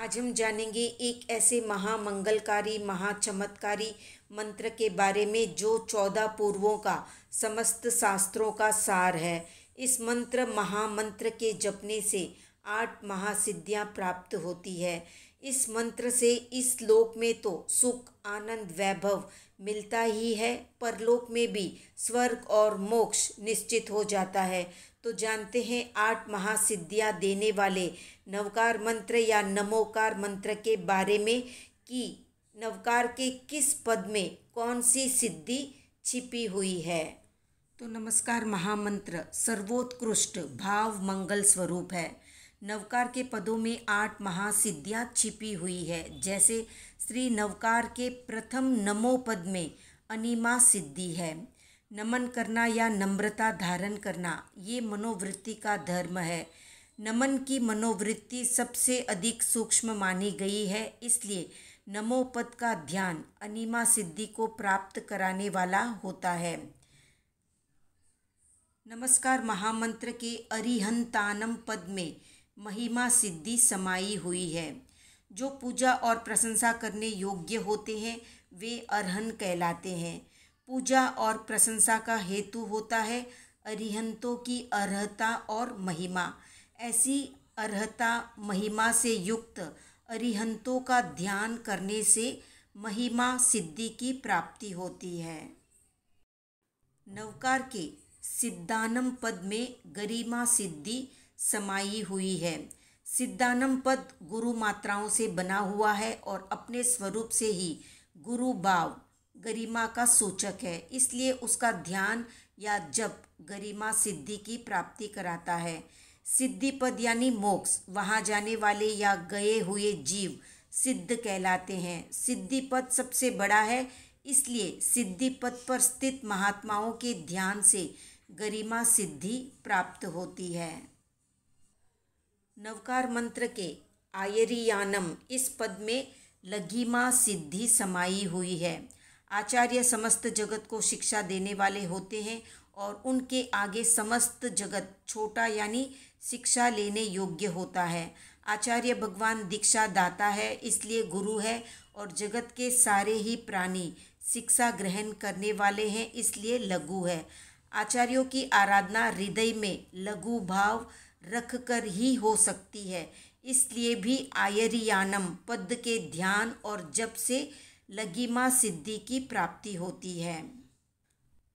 आज हम जानेंगे एक ऐसे महामंगलकारी, महाचमत्कारी मंत्र के बारे में जो चौदह पूर्वों का, समस्त शास्त्रों का सार है। इस मंत्र, महामंत्र के जपने से आठ महासिद्धियाँ प्राप्त होती है। इस मंत्र से इस लोक में तो सुख, आनंद, वैभव मिलता ही है, परलोक में भी स्वर्ग और मोक्ष निश्चित हो जाता है। तो जानते हैं, आठ महासिद्धियाँ देने वाले नवकार मंत्र या नमोकार मंत्र के बारे में कि नवकार के किस पद में कौन सी सिद्धि छिपी हुई है? तो नमस्कार महामंत्र, सर्वोत्कृष्ट भाव मंगल स्वरूप है। नवकार के पदों में आठ महासिद्धियाँ छिपी हुई है, जैसे श्री नवकार के प्रथम नमो पद में अनिमा सिद्धि है। नमन करना या नम्रता धारण करना, ये मनोवृत्ति का धर्म है। नमन की मनोवृत्ति सबसे अधिक सूक्ष्म मानी गई है, इसलिए नमो पद का ध्यान अनिमा सिद्धि को प्राप्त कराने वाला होता है। नमस्कार महामंत्र के अरिहंतानम पद में महिमा सिद्धि समाई हुई है। जो पूजा और प्रशंसा करने योग्य होते हैं, वे अरहन कहलाते हैं। पूजा और प्रशंसा का हेतु होता है अरिहंतों की अर्हता और महिमा। ऐसी अर्हता, महिमा से युक्त अरिहंतों का ध्यान करने से महिमा सिद्धि की प्राप्ति होती है। नवकार के सिद्धानम पद में गरिमा सिद्धि समाई हुई है। सिद्धानम पद गुरु मात्राओं से बना हुआ है और अपने स्वरूप से ही गुरु भाव गरिमा का सूचक है। इसलिए उसका ध्यान या जप गरिमा सिद्धि की प्राप्ति कराता है। सिद्धि पद यानी मोक्ष, वहाँ जाने वाले या गए हुए जीव सिद्ध कहलाते हैं। सिद्धि पद सबसे बड़ा है, इसलिए सिद्धि पद पर स्थित महात्माओं के ध्यान से गरिमा सिद्धि प्राप्त होती है। नवकार मंत्र के आयरियानम इस पद में लघिमा सिद्धि समाई हुई है। आचार्य समस्त जगत को शिक्षा देने वाले होते हैं और उनके आगे समस्त जगत छोटा यानी शिक्षा लेने योग्य होता है। आचार्य भगवान दीक्षा दाता है, इसलिए गुरु है और जगत के सारे ही प्राणी शिक्षा ग्रहण करने वाले हैं, इसलिए लघु है। आचार्यों की आराधना हृदय में लघु भाव रख कर ही हो सकती है। इसलिए भी आयरियानम पद के ध्यान और जप से लगीमा सिद्धि की प्राप्ति होती है।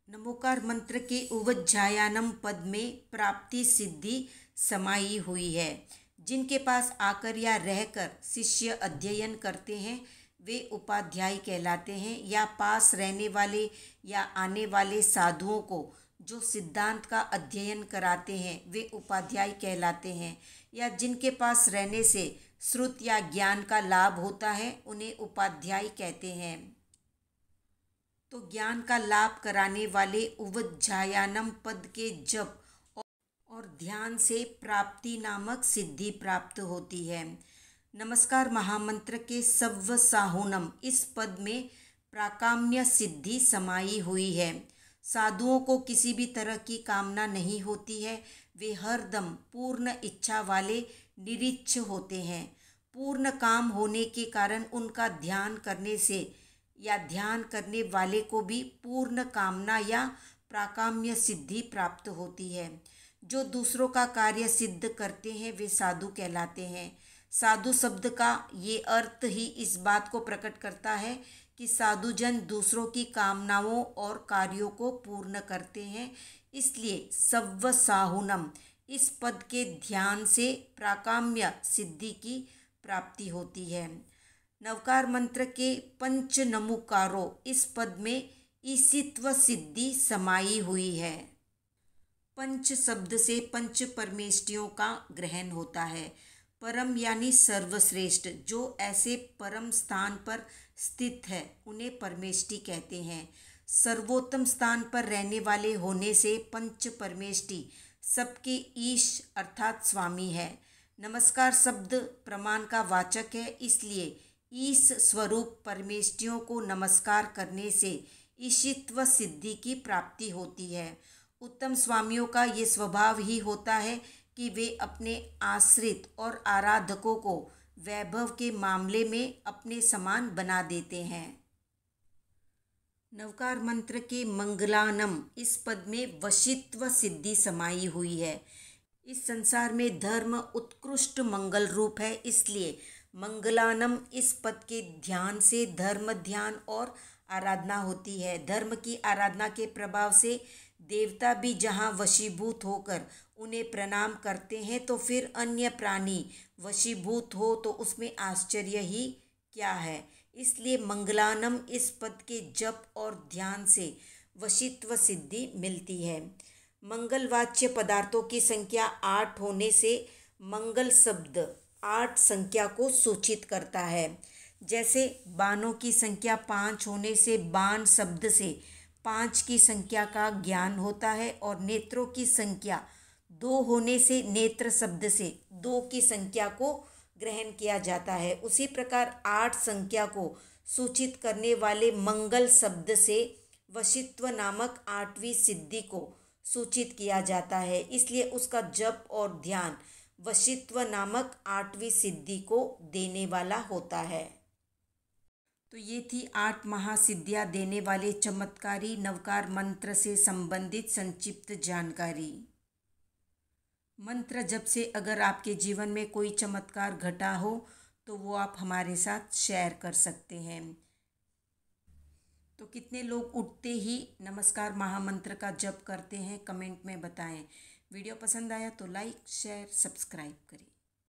नमोकार मंत्र के उवज्जायानम पद में प्राप्ति सिद्धि समाई हुई है। जिनके पास आकर या रहकर शिष्य अध्ययन करते हैं, वे उपाध्याय कहलाते हैं या पास रहने वाले या आने वाले साधुओं को जो सिद्धांत का अध्ययन कराते हैं, वे उपाध्याय कहलाते हैं या जिनके पास रहने से श्रुत या ज्ञान का लाभ होता है, उन्हें उपाध्याय कहते हैं। तो ज्ञान का लाभ कराने वाले उवज्जायानम पद के जप और ध्यान से प्राप्ति नामक सिद्धि प्राप्त होती है। नमस्कार महामंत्र के सव्व साहुनम इस पद में प्राकाम्य सिद्धि समाई हुई है। साधुओं को किसी भी तरह की कामना नहीं होती है। वे हरदम पूर्ण इच्छा वाले, निरीच्छ होते हैं। पूर्ण काम होने के कारण उनका ध्यान करने से या ध्यान करने वाले को भी पूर्ण कामना या प्राकाम्य सिद्धि प्राप्त होती है। जो दूसरों का कार्य सिद्ध करते हैं, वे साधु कहलाते हैं। साधु शब्द का ये अर्थ ही इस बात को प्रकट करता है कि साधुजन दूसरों की कामनाओं और कार्यों को पूर्ण करते हैं, इसलिए सव्व साहुनम इस पद के ध्यान से प्राकाम्य सिद्धि की प्राप्ति होती है। नवकार मंत्र के पंच नमुकारो इस पद में ईसित्व सिद्धि समाई हुई है। पंच शब्द से पंच परमेष्टियों का ग्रहण होता है। परम यानी सर्वश्रेष्ठ, जो ऐसे परम स्थान पर स्थित है, उन्हें परमेष्टि कहते हैं। सर्वोत्तम स्थान पर रहने वाले होने से पंच परमेष्टि सबके ईश अर्थात स्वामी है। नमस्कार शब्द प्रमाण का वाचक है, इसलिए ईश स्वरूप परमेष्टियों को नमस्कार करने से ईशित्व सिद्धि की प्राप्ति होती है। उत्तम स्वामियों का ये स्वभाव ही होता है कि वे अपने आश्रित और आराधकों को वैभव के मामले में अपने समान बना देते हैं। नवकार मंत्र के मंगलानम इस पद में वशित्व सिद्धि समाई हुई है। इस संसार में धर्म उत्कृष्ट मंगल रूप है, इसलिए मंगलानम इस पद के ध्यान से धर्म ध्यान और आराधना होती है। धर्म की आराधना के प्रभाव से देवता भी जहाँ वशीभूत होकर उन्हें प्रणाम करते हैं तो फिर अन्य प्राणी वशीभूत हो तो उसमें आश्चर्य ही क्या है? इसलिए मंगलानम इस पद के जप और ध्यान से वशित्व सिद्धि मिलती है। मंगलवाच्य पदार्थों की संख्या आठ होने से मंगल शब्द आठ संख्या को सूचित करता है। जैसे बाणों की संख्या पाँच होने से बाण शब्द से पाँच की संख्या का ज्ञान होता है और नेत्रों की संख्या दो होने से नेत्र शब्द से दो की संख्या को ग्रहण किया जाता है। उसी प्रकार आठ संख्या को सूचित करने वाले मंगल शब्द से वशित्व नामक आठवीं सिद्धि को सूचित किया जाता है। इसलिए उसका जप और ध्यान वशित्व नामक आठवीं सिद्धि को देने वाला होता है। तो ये थी आठ महासिद्धियाँ देने वाले चमत्कारी नवकार मंत्र से संबंधित संक्षिप्त जानकारी। मंत्र जब से अगर आपके जीवन में कोई चमत्कार घटा हो तो वो आप हमारे साथ शेयर कर सकते हैं। तो कितने लोग उठते ही नमस्कार महामंत्र का जप करते हैं, कमेंट में बताएँ। वीडियो पसंद आया तो लाइक शेयर सब्सक्राइब करें।